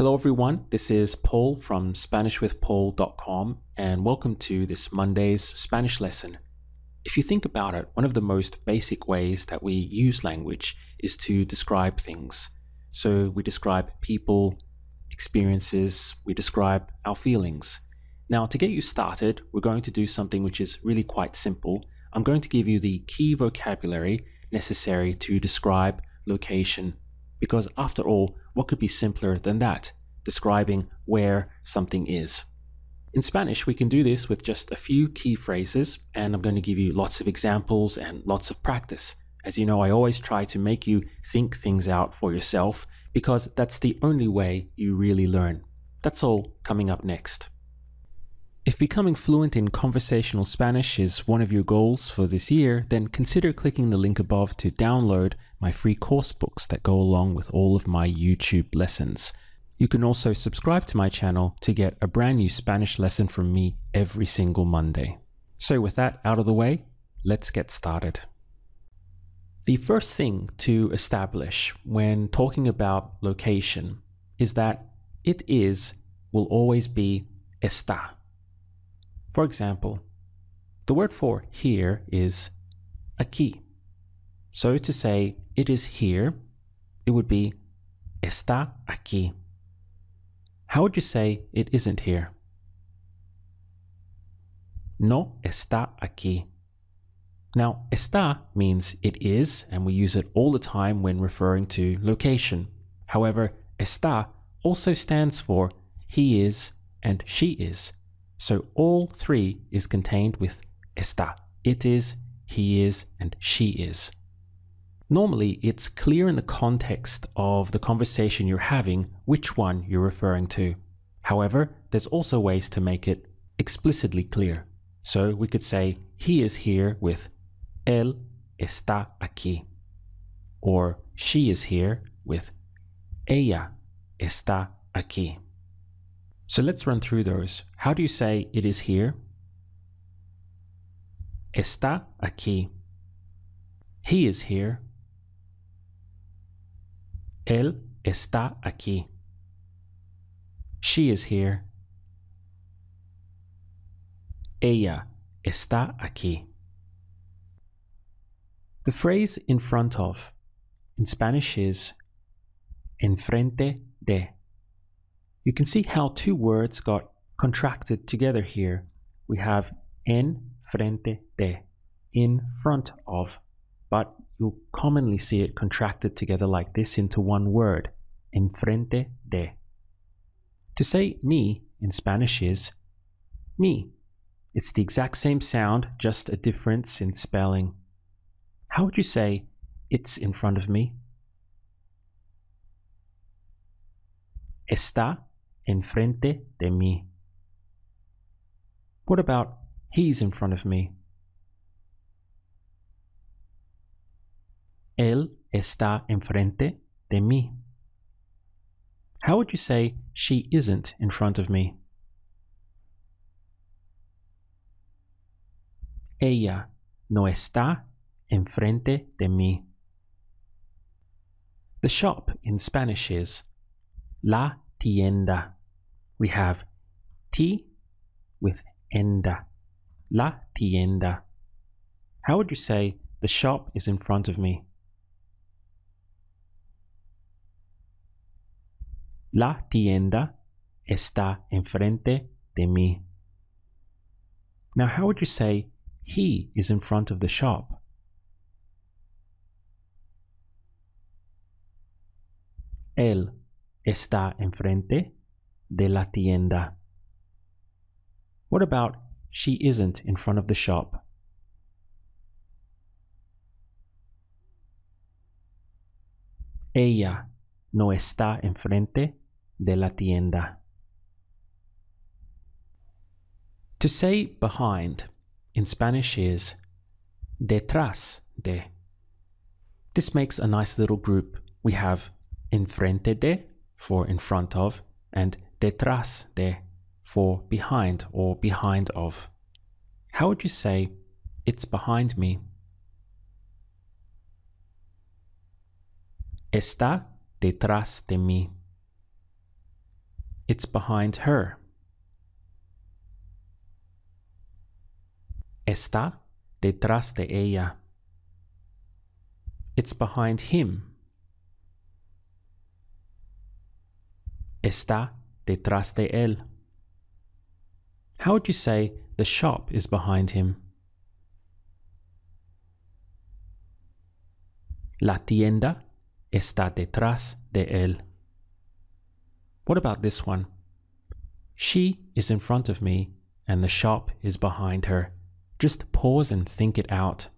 Hello, everyone. This is Paul from SpanishWithPaul.com, and welcome to this Monday's Spanish lesson. If you think about it, one of the most basic ways that we use language is to describe things. So we describe people, experiences, we describe our feelings. Now, to get you started, we're going to do something which is really quite simple. I'm going to give you the key vocabulary necessary to describe location. Because after all, what could be simpler than that? Describing where something is. In Spanish, we can do this with just a few key phrases, and I'm going to give you lots of examples and lots of practice. As you know, I always try to make you think things out for yourself because that's the only way you really learn. That's all coming up next. If becoming fluent in conversational Spanish is one of your goals for this year, then consider clicking the link above to download my free course books that go along with all of my YouTube lessons. You can also subscribe to my channel to get a brand new Spanish lesson from me every single Monday. So, with that out of the way, let's get started. The first thing to establish when talking about location is that it is will always be está. For example, the word for here is aquí. So to say it is here, it would be está aquí. How would you say it isn't here? No está aquí. Now, está means it is, and we use it all the time when referring to location. However, está also stands for he is and she is. So all three is contained with está. It is, he is, and she is. Normally, it's clear in the context of the conversation you're having which one you're referring to. However, there's also ways to make it explicitly clear. So we could say, he is here with él está aquí. Or she is here with ella está aquí. So let's run through those. How do you say it is here? Está aquí. He is here. Él está aquí. She is here. Ella está aquí. The phrase in front of in Spanish is enfrente de. You can see how two words got contracted together here. We have en frente de, in front of, but you'll commonly see it contracted together like this into one word, enfrente de. To say me in Spanish is mí. It's the exact same sound, just a difference in spelling. How would you say it's in front of me? Está enfrente de mí. What about he's in front of me? Él está enfrente de mí. How would you say she isn't in front of me? Ella no está enfrente de mí. The shop in Spanish is la tienda we have T with enda. La tienda. How would you say the shop is in front of me? La tienda está enfrente de mí. Now, how would you say he is in front of the shop? Él está enfrente de la tienda. What about she isn't in front of the shop? Ella no está enfrente de la tienda. To say behind in Spanish is detrás de. This makes a nice little group. We have enfrente de for in front of and detrás de for behind or behind of. How would you say it's behind me? Está detrás de mí. It's behind her. Está detrás de ella. It's behind him. Está detrás de él. How would you say the shop is behind him? La tienda está detrás de él. What about this one? She is in front of me and the shop is behind her. Just pause and think it out.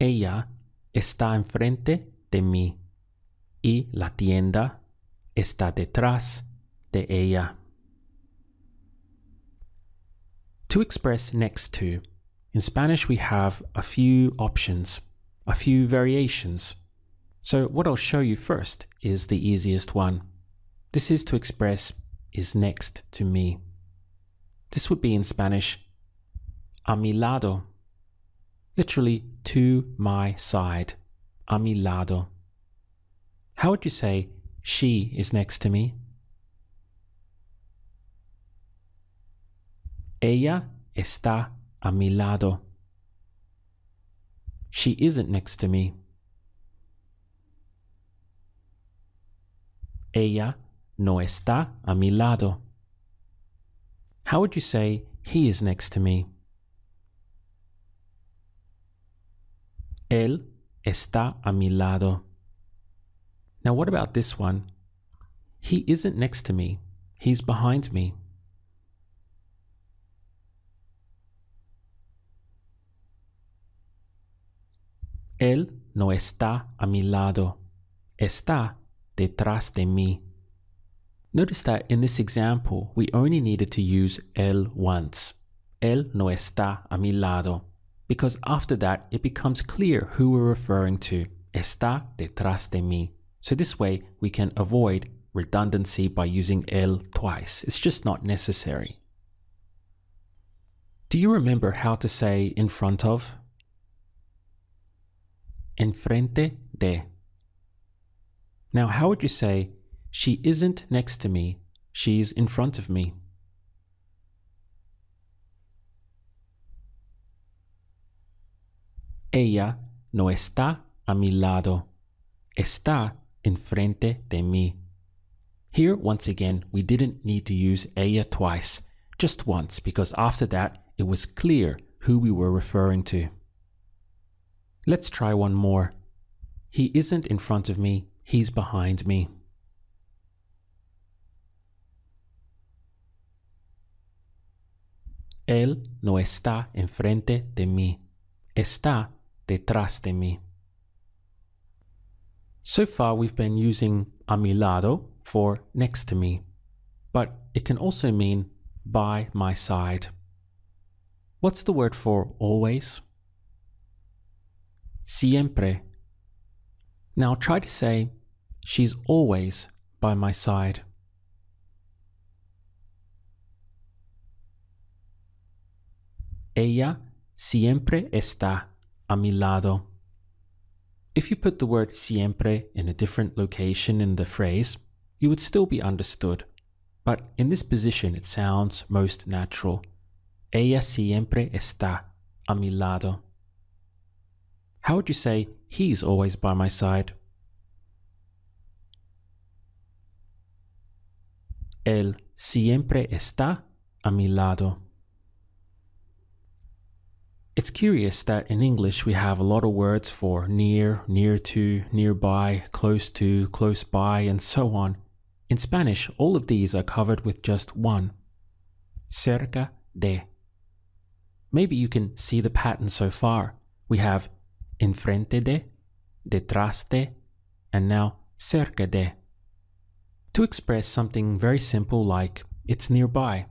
Ella está enfrente de mí y la tienda está detrás de ella. To express next to, in Spanish we have a few options, a few variations. So what I'll show you first is the easiest one. This is to express is next to me. This would be in Spanish a mi lado, literally to my side, a mi lado. How would you say she is next to me? Ella está a mi lado. She isn't next to me. Ella no está a mi lado. How would you say he is next to me? Él está a mi lado. Now, what about this one? He isn't next to me, he's behind me. Él no está a mi lado, está detrás de mí. Notice that in this example, we only needed to use él once. Él no está a mi lado. Because after that, it becomes clear who we're referring to. Está detrás de mí. So this way, we can avoid redundancy by using él twice. It's just not necessary. Do you remember how to say in front of? enfrente de. Now, how would you say, she isn't next to me, she's in front of me? Ella no está a mi lado, está enfrente de mí. Here, once again, we didn't need to use ella twice, just once, because after that, it was clear who we were referring to. Let's try one more. He isn't in front of me, he's behind me. Él no está enfrente de mí, está detrás de mí. So far, we've been using a mi lado for next to me, but it can also mean by my side. What's the word for always? Siempre. Now try to say, she's always by my side. Ella siempre está a mi lado. If you put the word siempre in a different location in the phrase, you would still be understood. But in this position, it sounds most natural. Ella siempre está a mi lado. How would you say he's always by my side? Él siempre está a mi lado. It's curious that in English we have a lot of words for near, near to, nearby, close to, close by, and so on. In Spanish, all of these are covered with just one. Cerca de. Maybe you can see the pattern so far. We have enfrente de, detrás de, and now cerca de. To express something very simple like it's nearby,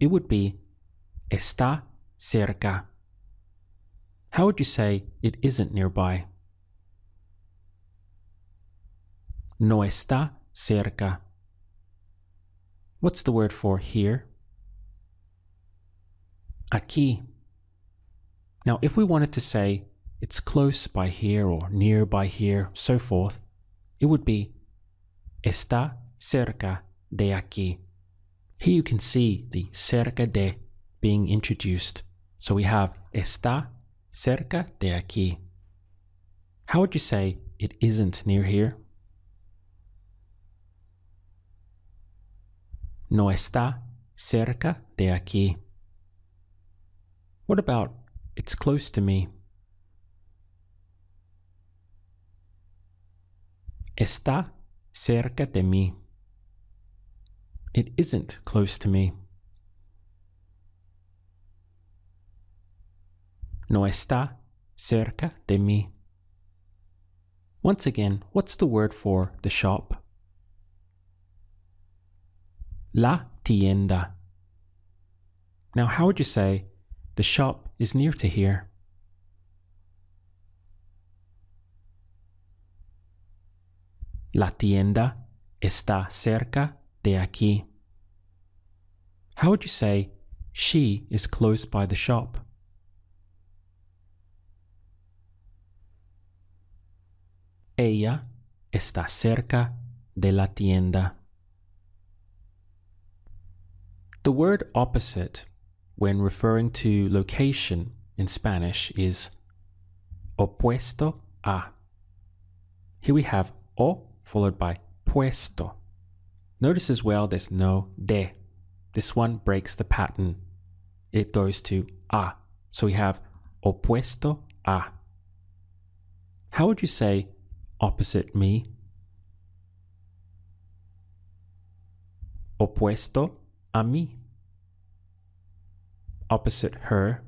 it would be está cerca. How would you say it isn't nearby? No está cerca. What's the word for here? Aquí. Now, if we wanted to say it's close by here or near by here, so forth, it would be está cerca de aquí. Here you can see the cerca de being introduced. So we have está cerca de aquí. How would you say it isn't near here? No está cerca de aquí. What about it's close to me? Está cerca de mí. It isn't close to me. No está cerca de mí. Once again, what's the word for the shop? La tienda. Now, how would you say the shop is near to here? La tienda está cerca de aquí. How would you say she is close by the shop? Ella está cerca de la tienda. The word opposite when referring to location in Spanish is opuesto a. Here we have o followed by puesto. Notice as well there's no de. This one breaks the pattern. It goes to a. So we have opuesto a. How would you say opposite me? Opuesto a mí. Opposite her.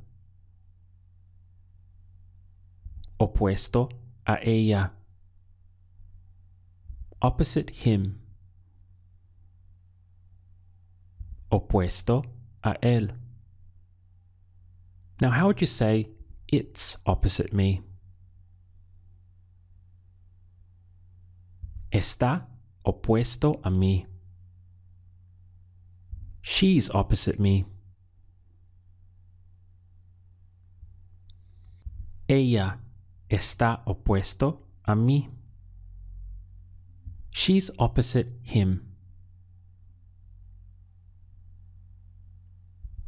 Opuesto a ella. Opposite him. Opuesto a él. Now, how would you say it's opposite me? Está opuesto a mí. She's opposite me. Ella está opuesto a mí. She's opposite him.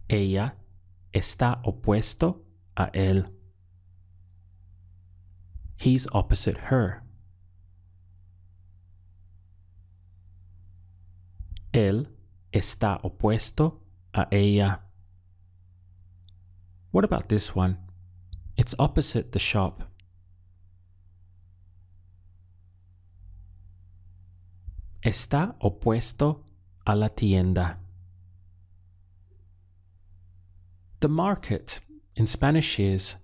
Ella está opuesto a él. He's opposite her. Él está opuesto a ella. What about this one? It's opposite the shop. Está opuesto a la tienda. The market in Spanish is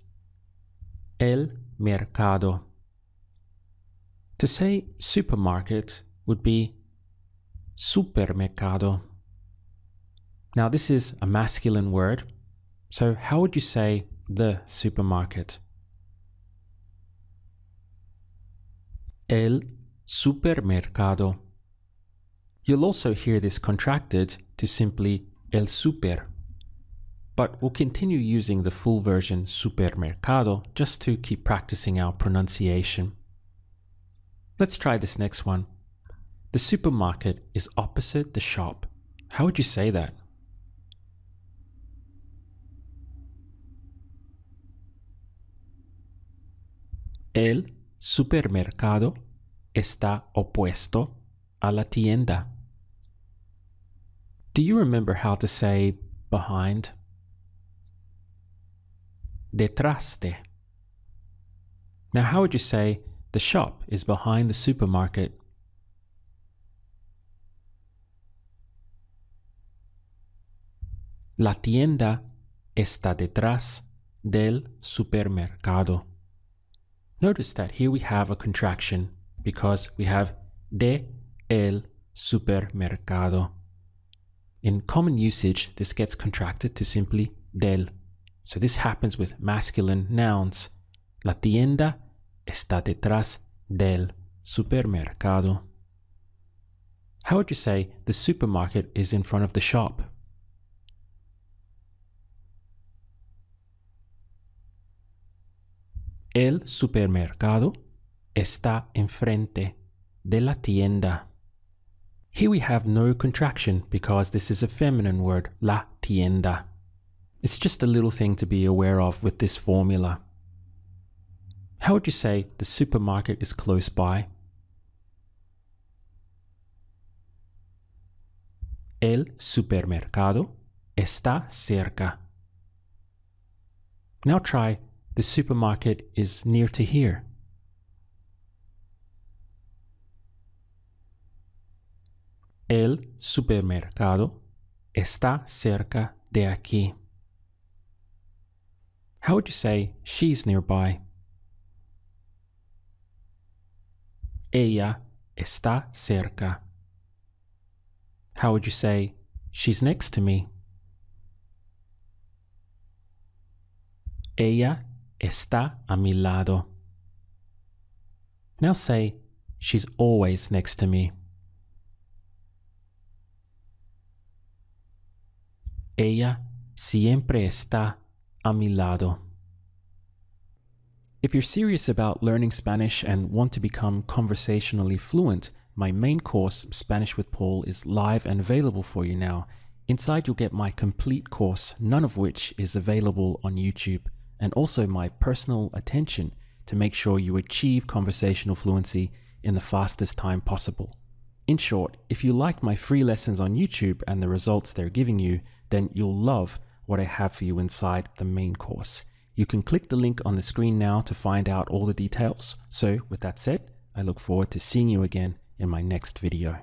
el mercado. To say supermarket would be supermercado. Now, this is a masculine word, so how would you say the supermarket? El supermercado. You'll also hear this contracted to simply el super. But we'll continue using the full version supermercado just to keep practicing our pronunciation. Let's try this next one. The supermarket is opposite the shop. How would you say that? El supermercado está opuesto a la tienda. Do you remember how to say behind? Detrás de. Now, how would you say the shop is behind the supermarket? La tienda está detrás del supermercado. Notice that here we have a contraction because we have de el supermercado. In common usage, this gets contracted to simply del. So this happens with masculine nouns. La tienda está detrás del supermercado. How would you say the supermarket is in front of the shop? El supermercado está enfrente de la tienda. Here we have no contraction because this is a feminine word, la tienda. It's just a little thing to be aware of with this formula. How would you say the supermarket is close by? El supermercado está cerca. Now try the supermarket is near to here. El supermercado está cerca de aquí. How would you say she's nearby? Ella está cerca. How would you say she's next to me? Ella está a mi lado. Now say she's always next to me. Ella siempre está a mi lado. If you're serious about learning Spanish and want to become conversationally fluent, my main course, Spanish with Paul, is live and available for you now. Inside, you'll get my complete course, none of which is available on YouTube, and also my personal attention to make sure you achieve conversational fluency in the fastest time possible. In short, if you like my free lessons on YouTube and the results they're giving you, then you'll love what I have for you inside the main course. You can click the link on the screen now to find out all the details. So with that said, I look forward to seeing you again in my next video.